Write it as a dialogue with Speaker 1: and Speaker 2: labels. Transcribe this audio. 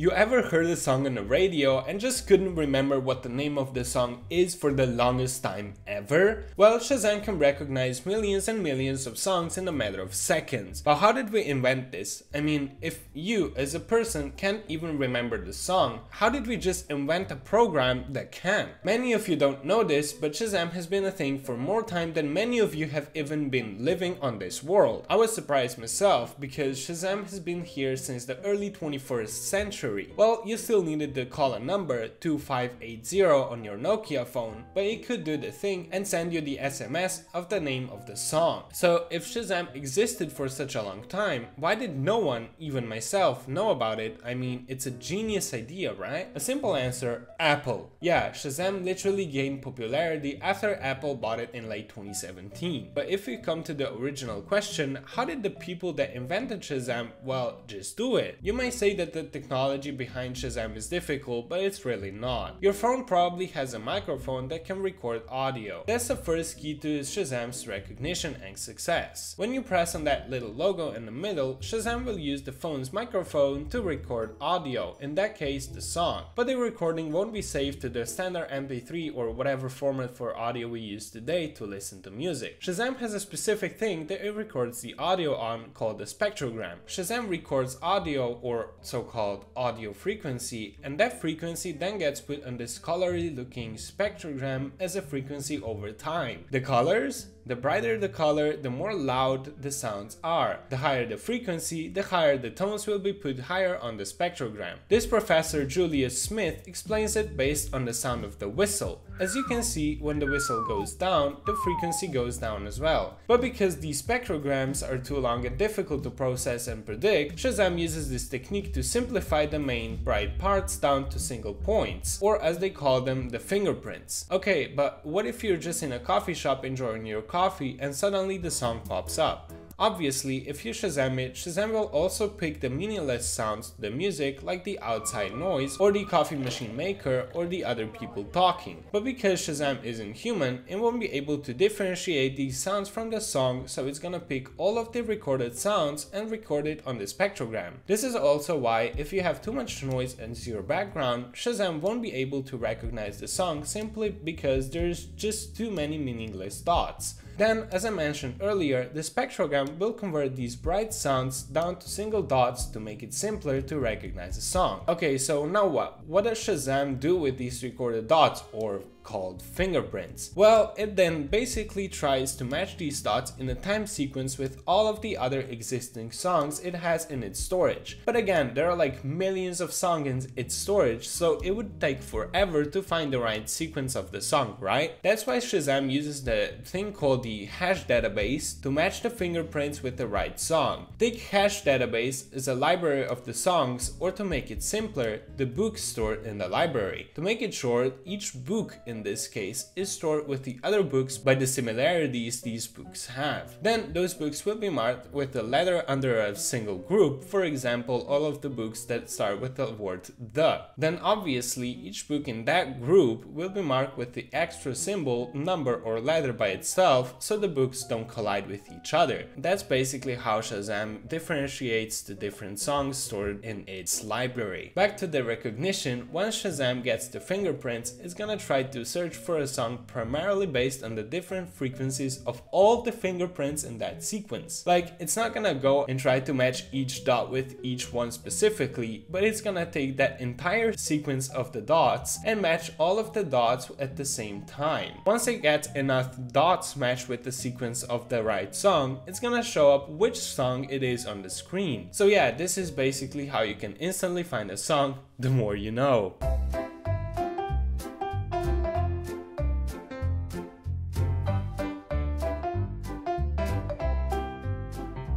Speaker 1: You ever heard a song on the radio and just couldn't remember what the name of the song is for the longest time ever? Well, Shazam can recognize millions and millions of songs in a matter of seconds. But how did we invent this? I mean, if you as a person can't even remember the song, how did we just invent a program that can? Many of you don't know this, but Shazam has been a thing for more time than many of you have even been living on this world. I was surprised myself because Shazam has been here since the early 21st century well, you still needed to call a number 2580 on your Nokia phone, but it could do the thing and send you the SMS of the name of the song. So if Shazam existed for such a long time, why did no one, even myself, know about it? I mean, it's a genius idea, right? A simple answer, Apple. Yeah, Shazam literally gained popularity after Apple bought it in late 2017. But if we come to the original question, how did the people that invented Shazam, well, just do it? You might say that the technology technology behind Shazam is difficult, but it's really not. Your phone probably has a microphone that can record audio. That's the first key to Shazam's recognition and success. When you press on that little logo in the middle, Shazam will use the phone's microphone to record audio, in that case the song. But the recording won't be saved to the standard MP3 or whatever format for audio we use today to listen to music. Shazam has a specific thing that it records the audio on called the spectrogram. Shazam records audio or so-called audio frequency and that frequency then gets put on this colory looking spectrogram as a frequency over time. The colors? The brighter the color, the more loud the sounds are. The higher the frequency, the higher the tones will be put higher on the spectrogram. This professor Julius Smith explains it based on the sound of the whistle. As you can see, when the whistle goes down, the frequency goes down as well. But because these spectrograms are too long and difficult to process and predict, Shazam uses this technique to simplify the main bright parts down to single points, or as they call them, the fingerprints. Okay, but what if you're just in a coffee shop enjoying your coffee and suddenly the song pops up? Obviously, if you Shazam it, Shazam will also pick the meaningless sounds to the music like the outside noise or the coffee machine maker or the other people talking. But because Shazam isn't human, it won't be able to differentiate these sounds from the song so it's gonna pick all of the recorded sounds and record it on the spectrogram. This is also why if you have too much noise as your background, Shazam won't be able to recognize the song simply because there's just too many meaningless dots. Then, as I mentioned earlier, the spectrogram will convert these bright sounds down to single dots to make it simpler to recognize a song. Okay, so now what? What does Shazam do with these recorded dots or called fingerprints. Well, it then basically tries to match these dots in a time sequence with all of the other existing songs it has in its storage. But again, there are like millions of songs in its storage, so it would take forever to find the right sequence of the song, right? That's why Shazam uses the thing called the hash database to match the fingerprints with the right song. The hash database is a library of the songs, or to make it simpler, the books stored in the library. To make it short, each book in this case is stored with the other books by the similarities these books have. Then those books will be marked with the letter under a single group, for example all of the books that start with the word the. Then obviously each book in that group will be marked with the extra symbol, number or letter by itself so the books don't collide with each other. That's basically how Shazam differentiates the different songs stored in its library. Back to the recognition, once Shazam gets the fingerprints, it's gonna try to search for a song primarily based on the different frequencies of all the fingerprints in that sequence. Like, it's not gonna go and try to match each dot with each one specifically, but it's gonna take that entire sequence of the dots and match all of the dots at the same time. Once it gets enough dots matched with the sequence of the right song, it's gonna show up which song it is on the screen. So yeah, this is basically how you can instantly find a song the more you know.